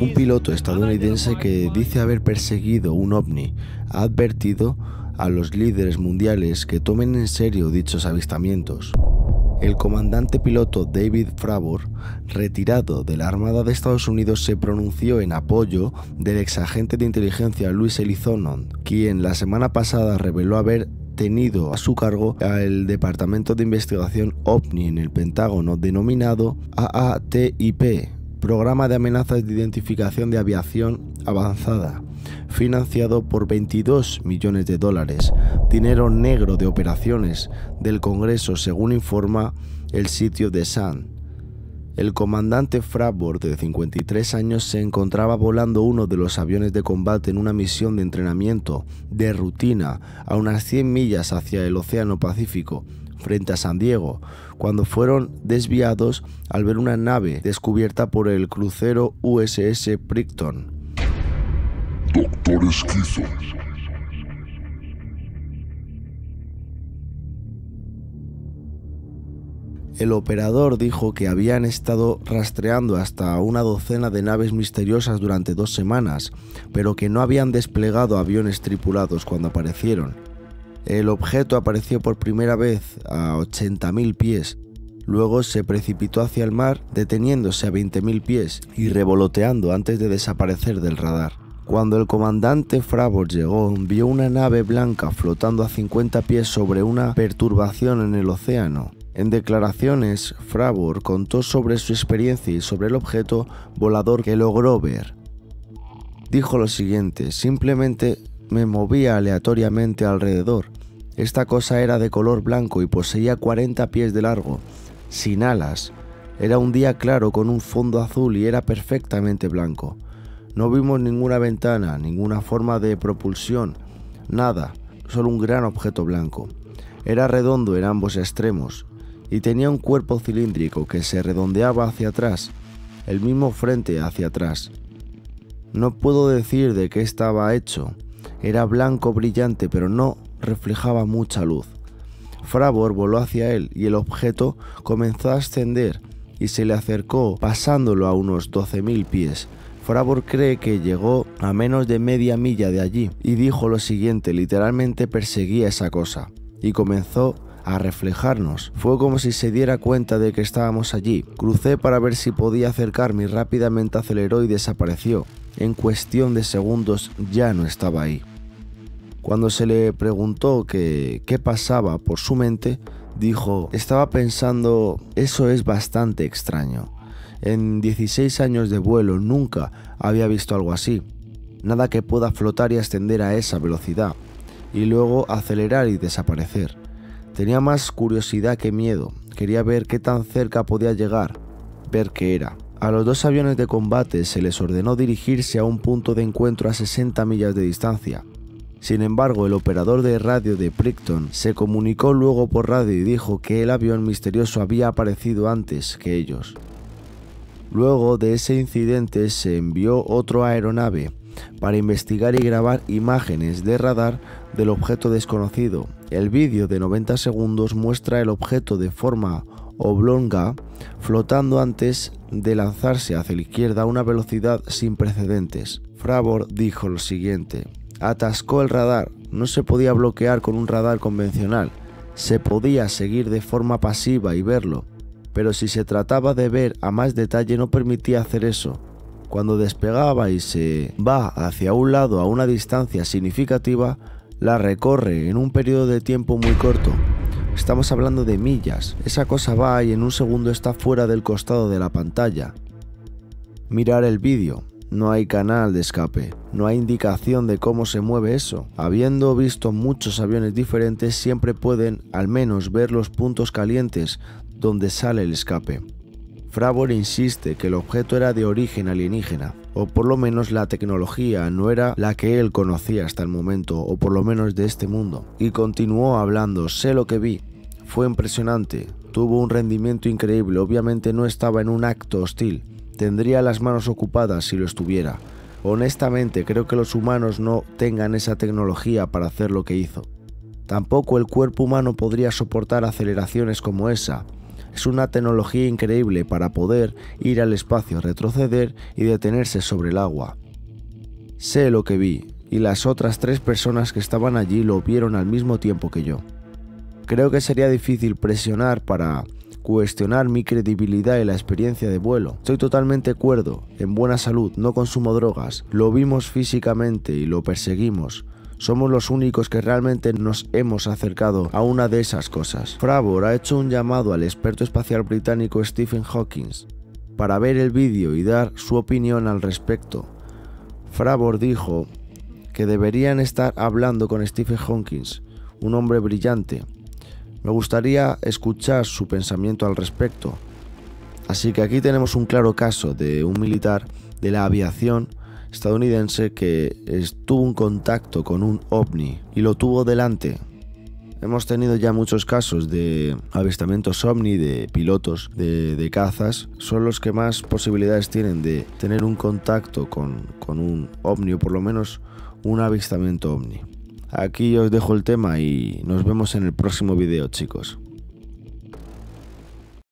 Un piloto estadounidense que dice haber perseguido un ovni ha advertido a los líderes mundiales que tomen en serio dichos avistamientos. El comandante piloto David Fravor, retirado de la Armada de Estados Unidos, se pronunció en apoyo del exagente de inteligencia Luis Elizondo, quien la semana pasada reveló haber tenido a su cargo el Departamento de Investigación OVNI en el Pentágono denominado AATIP, Programa de Amenazas de Identificación de Aviación Avanzada, financiado por 22 millones de dólares, dinero negro de operaciones del Congreso según informa el sitio de Sun. El comandante Fraport, de 53 años, se encontraba volando uno de los aviones de combate en una misión de entrenamiento de rutina a unas 100 millas hacia el Océano Pacífico, frente a San Diego, cuando fueron desviados al ver una nave descubierta por el crucero USS Picton. Doctor Esquizo. El operador dijo que habían estado rastreando hasta una docena de naves misteriosas durante dos semanas, pero que no habían desplegado aviones tripulados cuando aparecieron. El objeto apareció por primera vez a 80.000 pies, luego se precipitó hacia el mar deteniéndose a 20.000 pies y revoloteando antes de desaparecer del radar. Cuando el comandante Fravor llegó, vio una nave blanca flotando a 50 pies sobre una perturbación en el océano. En declaraciones, Fravor contó sobre su experiencia y sobre el objeto volador que logró ver. Dijo lo siguiente, simplemente me movía aleatoriamente alrededor. Esta cosa era de color blanco y poseía 40 pies de largo, sin alas. Era un día claro con un fondo azul y era perfectamente blanco. No vimos ninguna ventana, ninguna forma de propulsión, nada, solo un gran objeto blanco. Era redondo en ambos extremos, y tenía un cuerpo cilíndrico que se redondeaba hacia atrás, el mismo frente hacia atrás. No puedo decir de qué estaba hecho, era blanco brillante pero no reflejaba mucha luz. Fravor voló hacia él y el objeto comenzó a ascender y se le acercó pasándolo a unos 12.000 pies. Fravor cree que llegó a menos de media milla de allí y dijo lo siguiente, literalmente perseguía esa cosa y comenzó a reflejarnos. Fue como si se diera cuenta de que estábamos allí. Crucé para ver si podía acercarme y rápidamente aceleró y desapareció. En cuestión de segundos ya no estaba ahí. Cuando se le preguntó qué pasaba por su mente, dijo, estaba pensando, eso es bastante extraño. En 16 años de vuelo nunca había visto algo así. Nada que pueda flotar y ascender a esa velocidad, y luego acelerar y desaparecer. Tenía más curiosidad que miedo. Quería ver qué tan cerca podía llegar, ver qué era. A los dos aviones de combate se les ordenó dirigirse a un punto de encuentro a 60 millas de distancia. Sin embargo, el operador de radio de Picton se comunicó luego por radio y dijo que el avión misterioso había aparecido antes que ellos. Luego de ese incidente se envió otro aeronave para investigar y grabar imágenes de radar del objeto desconocido. El vídeo de 90 segundos muestra el objeto de forma oblonga flotando antes de lanzarse hacia la izquierda a una velocidad sin precedentes. Fravor dijo lo siguiente, atascó el radar, no se podía bloquear con un radar convencional, se podía seguir de forma pasiva y verlo, pero si se trataba de ver a más detalle no permitía hacer eso. Cuando despegaba y se va hacia un lado a una distancia significativa, la recorre en un periodo de tiempo muy corto. Estamos hablando de millas. Esa cosa va y en un segundo está fuera del costado de la pantalla. Mirar el vídeo. No hay canal de escape, no hay indicación de cómo se mueve eso. Habiendo visto muchos aviones diferentes, siempre pueden al menos ver los puntos calientes donde sale el escape. Fravor insiste que el objeto era de origen alienígena, o por lo menos la tecnología no era la que él conocía hasta el momento, o por lo menos de este mundo. Y continuó hablando, sé lo que vi, fue impresionante, tuvo un rendimiento increíble, obviamente no estaba en un acto hostil, tendría las manos ocupadas si lo estuviera. Honestamente creo que los humanos no tengan esa tecnología para hacer lo que hizo. Tampoco el cuerpo humano podría soportar aceleraciones como esa, Es una tecnología increíble para poder ir al espacio, retroceder y detenerse sobre el agua. Sé lo que vi, y las otras tres personas que estaban allí lo vieron al mismo tiempo que yo. Creo que sería difícil presionar para cuestionar mi credibilidad y la experiencia de vuelo. Estoy totalmente cuerdo, en buena salud, no consumo drogas, lo vimos físicamente y lo perseguimos. Somos los únicos que realmente nos hemos acercado a una de esas cosas. Fravor ha hecho un llamado al experto espacial británico Stephen Hawking para ver el vídeo y dar su opinión al respecto. Fravor dijo que deberían estar hablando con Stephen Hawking, un hombre brillante. Me gustaría escuchar su pensamiento al respecto. Así que aquí tenemos un claro caso de un militar de la aviación estadounidense que estuvo en contacto con un ovni y lo tuvo delante. Hemos tenido ya muchos casos de avistamientos ovni de pilotos de, cazas. Son los que más posibilidades tienen de tener un contacto con, con un ovni o por lo menos un avistamiento ovni. Aquí os dejo el tema y nos vemos en el próximo video chicos.